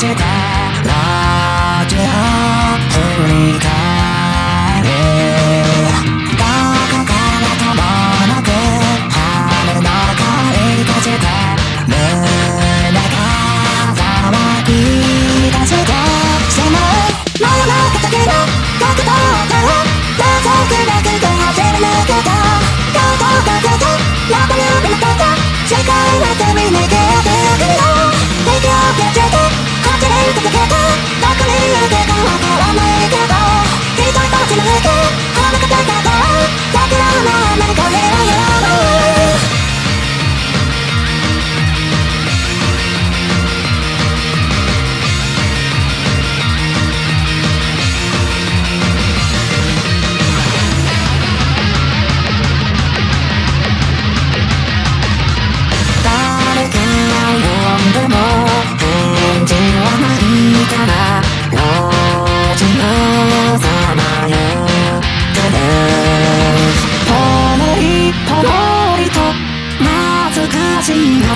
じてラジオ振り返るどこからともなく春の恋風で胸が騒ぎ出して狭い真夜中だけの極道から謎くなくて走り抜けたどこかでまた指のとか世界の旅に出会走り続けたどこに行くか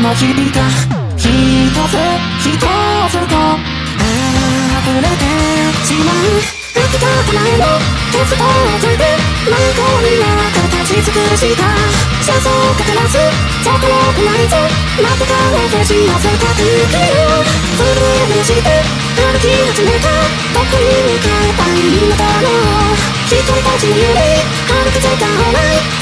かしいあの日々が一つ一つと溢れてしまう吹きたくないのテストをついて迷子になって立ち尽くした車窓かけますそこのくないぞ待ってからしなぜか空気を震えして歩き始めたどこに向かえばい。いのだろう一人ぼっちのように歩く時間はない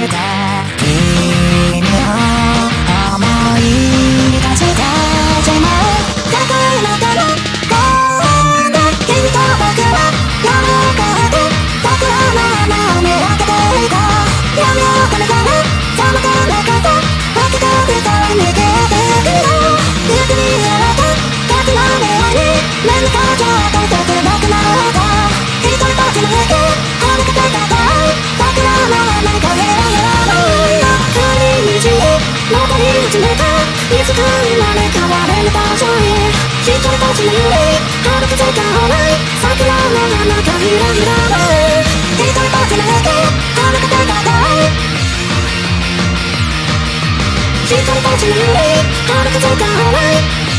恋風登り始めたいつか生まれ変われる場所へ一人たちのように歩く時間はない桜の花がひらひら舞う一人たちの上で歩く方が一人たちのように歩く時間はない